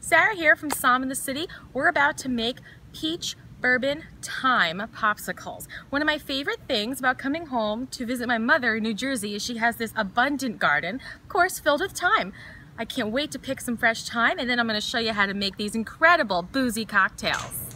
Sara here from Somm in the City. We're about to make peach bourbon thyme popsicles. One of my favorite things about coming home to visit my mother in New Jersey is she has this abundant garden, of course filled with thyme. I can't wait to pick some fresh thyme and then I'm going to show you how to make these incredible boozy cocktails.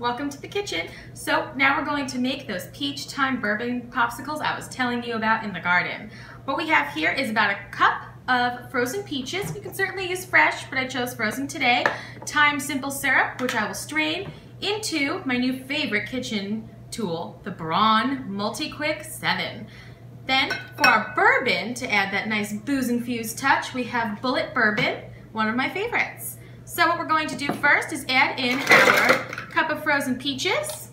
Welcome to the kitchen. So now we're going to make those peach thyme bourbon popsicles I was telling you about in the garden. What we have here is about a cup of frozen peaches. You can certainly use fresh, but I chose frozen today. Thyme simple syrup, which I will strain into my new favorite kitchen tool, the Braun Multi-Quick 7. Then for our bourbon, to add that nice booze-infused touch, we have Bulleit Bourbon, one of my favorites. So what we're going to do first is add in our frozen peaches.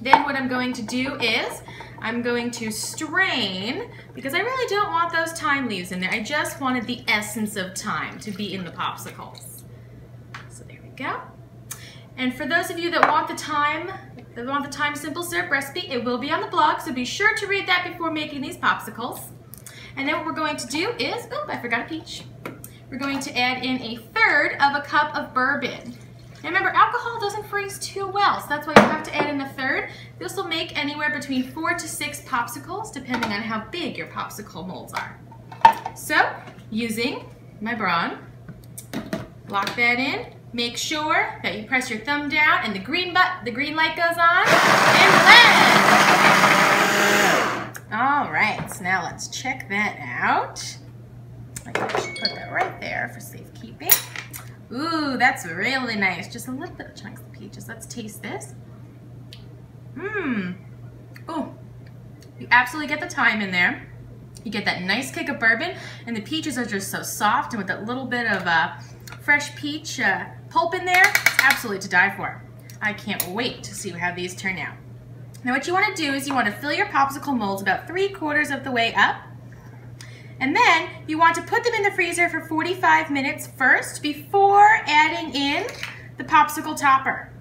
Then what I'm going to do is I'm going to strain because I really don't want those thyme leaves in there. I just wanted the essence of thyme to be in the popsicles. So there we go. And for those of you that want the thyme, that want the thyme simple syrup recipe, it will be on the blog, so be sure to read that before making these popsicles. And then what we're going to do is, oh, I forgot a peach. We're going to add in a third of a cup of bourbon. And remember, alcohol doesn't freeze too well, so that's why you have to add in a third. This will make anywhere between four to six popsicles, depending on how big your popsicle molds are. So, using my Braun, lock that in. Make sure that you press your thumb down and the green but the green light goes on, and blend. All right, so now let's check that out. I should put that right there for safekeeping. Ooh, that's really nice. Just a little bit of chunks of peaches. Let's taste this. Mmm. Oh, you absolutely get the thyme in there. You get that nice kick of bourbon, and the peaches are just so soft, and with that little bit of uh, fresh peach uh, pulp in there, it's absolutely to die for. I can't wait to see how these turn out. Now what you want to do is you want to fill your popsicle molds about three quarters of the way up, and then you want to put them in the freezer for 45 minutes first before adding in the popsicle topper.